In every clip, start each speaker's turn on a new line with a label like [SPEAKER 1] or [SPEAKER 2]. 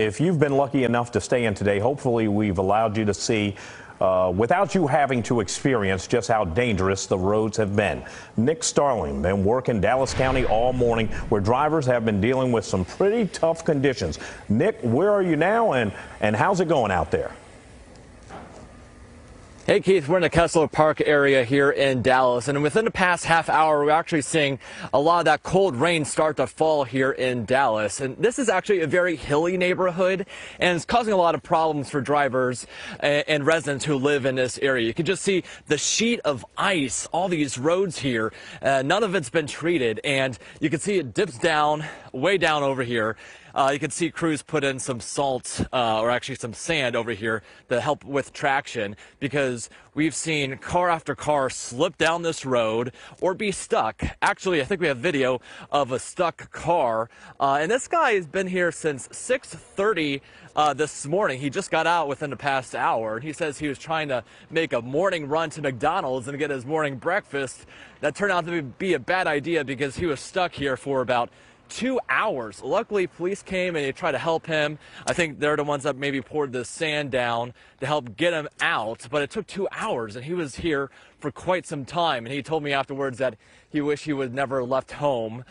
[SPEAKER 1] If you've been lucky enough to stay in today, hopefully we've allowed you to see uh, without you having to experience just how dangerous the roads have been. Nick Starling been working Dallas County all morning where drivers have been dealing with some pretty tough conditions. Nick, where are you now and, and how's it going out there?
[SPEAKER 2] Hey Keith, we're in the Kessler Park area here in Dallas, and within the past half hour, we're actually seeing a lot of that cold rain start to fall here in Dallas. And this is actually a very hilly neighborhood, and it's causing a lot of problems for drivers and residents who live in this area. You can just see the sheet of ice, all these roads here. Uh, none of it's been treated, and you can see it dips down, way down over here. Uh, you can see crews put in some salt, uh, or actually some sand over here to help with traction because we've seen car after car slip down this road or be stuck. Actually, I think we have video of a stuck car. Uh, and this guy has been here since 6.30 uh, this morning. He just got out within the past hour. And he says he was trying to make a morning run to McDonald's and get his morning breakfast. That turned out to be a bad idea because he was stuck here for about two hours. Luckily, police came and they tried to help him. I think they're the ones that maybe poured the sand down to help get him out, but it took two hours and he was here for quite some time. And he told me afterwards that he wished he would never left home,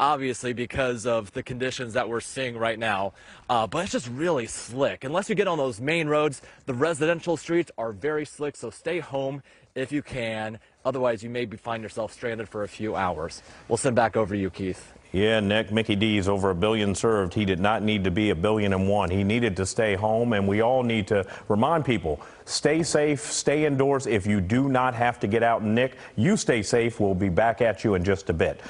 [SPEAKER 2] obviously because of the conditions that we're seeing right now. Uh, but it's just really slick. Unless you get on those main roads, the residential streets are very slick, so stay home if you can. Otherwise, you may find yourself stranded for a few hours. We'll send back over to you, Keith.
[SPEAKER 1] Yeah, Nick, Mickey D's over a billion served. He did not need to be a billion and one. He needed to stay home, and we all need to remind people stay safe, stay indoors. If you do not have to get out, Nick, you stay safe. We'll be back at you in just a bit.